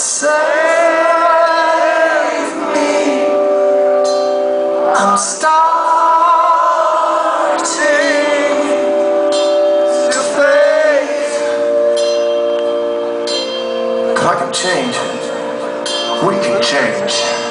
Save me. I'm starting to fade. I can change. We can change.